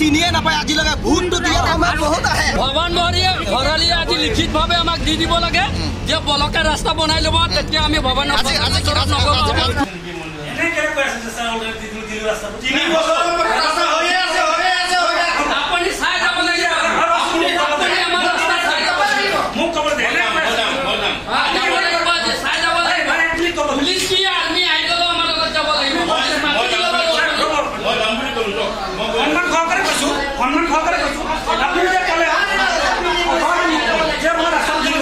চিনিয়ে নাপায় আজিলৈকে ভোটটো দিয়ে আমাৰ বহুত আহে ভৱান মহৰীয়ে লিখিতভাৱে আমাক দি দিব লাগে। যে বলকে ৰাস্তা বনাই ল'ব তেতিয়া আমি ভৱানৰ আজি আজি ওচৰত নগ'লো আপুনি চাই যাব লাগিব আপুনি আপুনি আমাৰ ৰাস্তা চাই যাব লাগিব আপুনি লাগিব আজি চাই যাব লাগিব পুলিচ কি আৰ্মি আহি গ'লেও আমাৰ লগত যাব লাগিব পুলিচ মাতি দিব লাগিব। সন্মান সহকাৰে কৈছো সন্মান সহকাৰে কৈছো আপুনি যে ক'লে যে মই ৰাস্তাত দিলো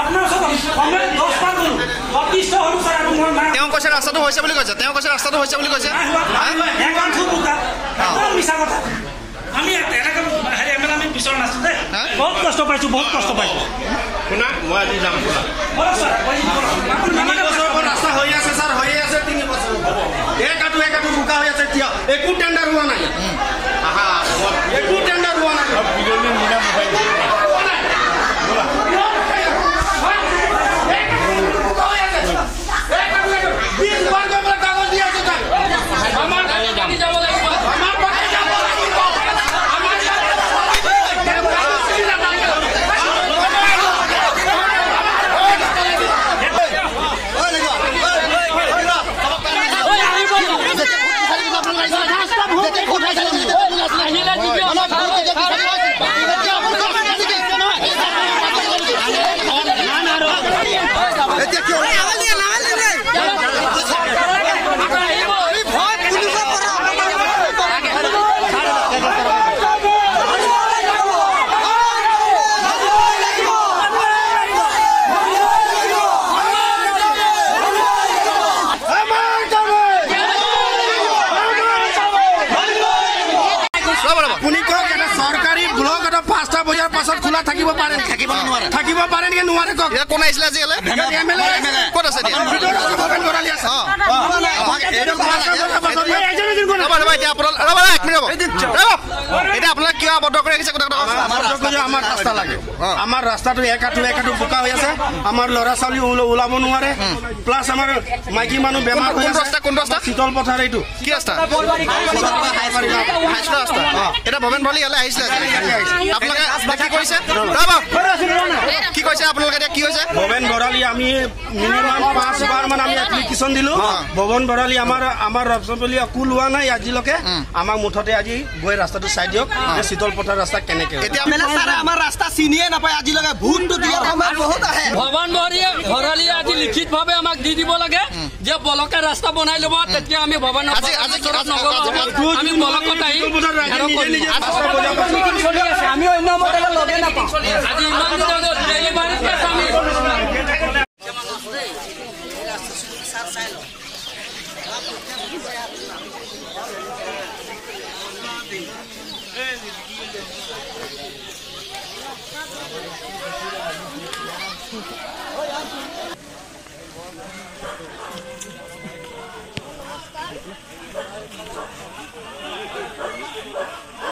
আপোনাৰ ওচৰত সময় দহ পাৰ গ'লো অতিষ্ঠ হ'লো ছাৰ আৰু মই নাই তেওঁ কৈছে ৰাস্তাটো হৈছে বুলি কৈছে? তেওঁ কৈছে ৰাস্তাটো হৈছে বুলি কৈছে? নাই হোৱা, নাই হোৱা, একাউণ্ট থু বোকা। একদম মিছা কথা। আমি এনেকে হেৰি এম এল আমি বিচৰা নাছিলো দেই। হা? বহুত কষ্ট পাইছো বহুত কষ্ট পাইছো। শুনা মই আজি যাম শুনা। বলক ছাৰ বলক, বলক। আপুনি তিনি নামানে বছৰৰ পৰা ৰাস্তা হৈ আছে ছাৰ হৈয়ে আছে তিনি বছৰ একাটো একাটো বোকা হৈ আছে এতিয়া একো টেণ্ডাৰ হোৱা নাই আহা একো টেণ্ডাৰ হোৱা নাই বিশ বাৰ গৈ পেলাই কাগজ দি আছে তাই আমাৰ গাড়ী মাতি যাব লাগিব আমাৰ পক্ষে যাব লাগিব আমাৰ আহিলে যদি আপুনি কওক এটা চৰকাৰী ব্লক এটা পাঁচটা বজাৰ পাছত খোলা থাকিব পাৰে? থাকিব নোৱাৰে। থাকিব পাৰে নেকি নোৱাৰে কওক এতিয়া কোন আহিছিলে আজি ক'ত আছে এতিয়া আপোনালোক কিয় আবদ্ধ কৰি ৰাখিছে কথা আমাৰ ৰাস্তা লাগে আমাৰ ৰাস্তাটো একাটো একাটো বোকা হৈ আছে। আমাৰ ল'ৰা ছোৱালী ওল- ওলাব নোৱাৰে। প্লাছ আমাৰ মাইকী মানুহ বেমাৰ হৈ আছে। ৰাস্তা, কোন ৰাস্তা? শীতল পথাৰ এইটো। কি ৰাস্তা। এতিয়া ভৱেন ভৰালী ইয়ালৈ আহিছিলে আজি। আপোনালোকে কি ৰ'ব। কি কৈছে আপোনালোকে এতিয়া? কি হৈছে? ভৱেন বৰালী আমি মিনিমাম পাঁচবাৰ মান আমি এপ্লিকেশ্যন দিলো। ভৱন বৰালী আমাৰ আমাৰ ৰচপলি একো লোৱা নাই আজিলৈকে। আমাক মুঠতে আজি গৈ ৰাস্তাটো চাই দিয়ক শীতল পথাৰ ৰাস্তা কেনেকে। এতিয়া ছাৰে আমাৰ ৰাস্তা চিনিয়ে নাপায় আজিলৈকে ভোটটো দিয়াত আমাৰ বহুত আহে ভৱন বহৰী ঘৰলৈ আজি লিখিতভাৱে আমাক দি দিব লাগে যে বলকে ৰাস্তা বনাই ল'ব তেতিয়া আমি ভৱনৰ Thank you. Thank you.